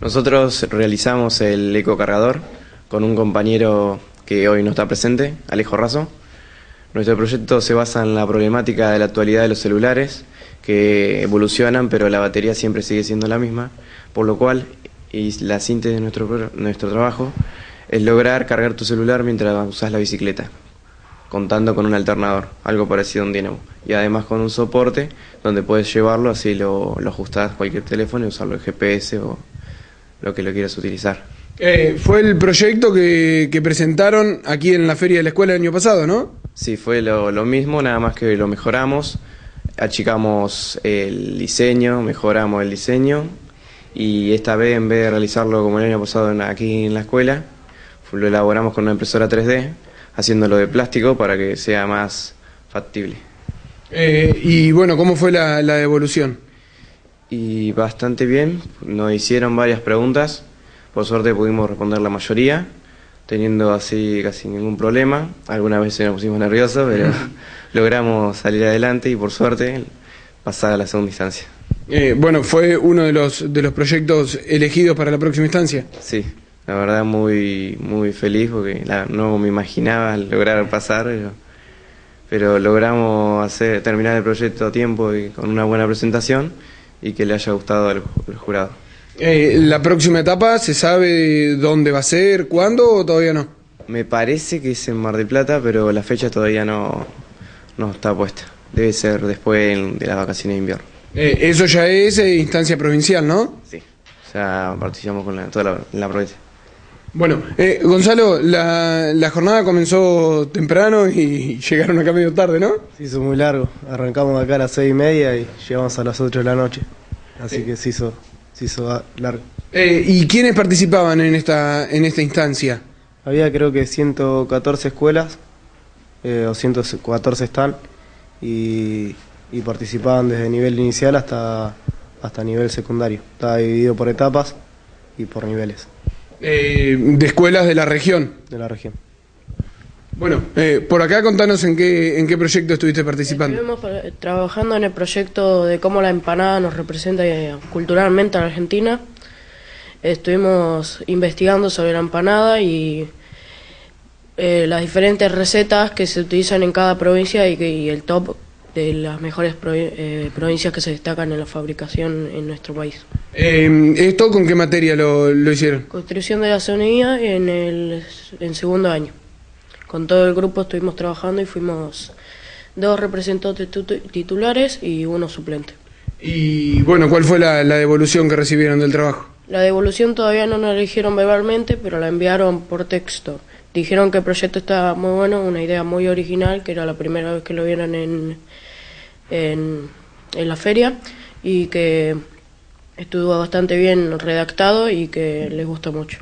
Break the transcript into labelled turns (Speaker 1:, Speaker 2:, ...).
Speaker 1: Nosotros realizamos el ecocargador con un compañero que hoy no está presente, Alejo Razo. Nuestro proyecto se basa en la problemática de la actualidad de los celulares, que evolucionan, pero la batería siempre sigue siendo la misma, por lo cual, y la síntesis de nuestro, nuestro trabajo, es lograr cargar tu celular mientras usas la bicicleta, contando con un alternador, algo parecido a un dinamo, y además con un soporte donde puedes llevarlo, así lo, lo ajustás cualquier teléfono y usarlo en GPS o lo que lo quieras utilizar.
Speaker 2: Eh, fue el proyecto que, que, presentaron aquí en la feria de la escuela el año pasado, ¿no?
Speaker 1: Sí, fue lo, lo mismo, nada más que lo mejoramos, achicamos el diseño, mejoramos el diseño y esta vez en vez de realizarlo como el año pasado aquí en la escuela, lo elaboramos con una impresora 3D, haciéndolo de plástico para que sea más factible.
Speaker 2: Eh, y bueno, ¿cómo fue la, la devolución?
Speaker 1: Y bastante bien, nos hicieron varias preguntas, por suerte pudimos responder la mayoría, teniendo así casi ningún problema. Algunas veces nos pusimos nerviosos, pero logramos salir adelante y por suerte pasar a la segunda instancia.
Speaker 2: Eh, bueno, ¿fue uno de los, de los proyectos elegidos para la próxima instancia?
Speaker 1: Sí, la verdad muy, muy feliz porque la, no me imaginaba lograr pasar, pero, pero logramos hacer, terminar el proyecto a tiempo y con una buena presentación y que le haya gustado al, al jurado.
Speaker 2: Eh, ¿La próxima etapa se sabe dónde va a ser, cuándo o todavía no?
Speaker 1: Me parece que es en Mar del Plata, pero la fecha todavía no, no está puesta. Debe ser después de las vacaciones de invierno.
Speaker 2: Eh, eso ya es eh, instancia provincial, ¿no?
Speaker 1: Sí, ya participamos con la, toda la, la provincia.
Speaker 2: Bueno, eh, Gonzalo, la, la, jornada comenzó temprano y llegaron acá medio tarde, ¿no?
Speaker 3: Se hizo muy largo. Arrancamos acá a las seis y media y llegamos a las ocho de la noche. Así eh. que se hizo, se hizo largo.
Speaker 2: Eh, ¿Y quiénes participaban en esta, en esta instancia?
Speaker 3: Había creo que 114 escuelas, eh, o 114 están, y, y, participaban desde nivel inicial hasta, hasta nivel secundario. Estaba dividido por etapas y por niveles.
Speaker 2: Eh, de escuelas de la región.
Speaker 3: De la región.
Speaker 2: Bueno, eh, por acá contanos en qué, en qué proyecto estuviste participando.
Speaker 4: Estuvimos trabajando en el proyecto de cómo la empanada nos representa culturalmente a la Argentina. Estuvimos investigando sobre la empanada y eh, las diferentes recetas que se utilizan en cada provincia y, y el top de las mejores eh, provincias que se destacan en la fabricación en nuestro país.
Speaker 2: Eh, ¿Esto con qué materia lo, lo, hicieron?
Speaker 4: Construcción de la gasolinería en el en segundo año. Con todo el grupo estuvimos trabajando y fuimos dos representantes titulares y uno suplente.
Speaker 2: Y bueno, ¿cuál fue la, la devolución que recibieron del trabajo?
Speaker 4: La devolución todavía no la eligieron verbalmente, pero la enviaron por texto. Dijeron que el proyecto estaba muy bueno, una idea muy original, que era la primera vez que lo vieron en, en, en la feria y que estuvo bastante bien redactado y que les gusta mucho.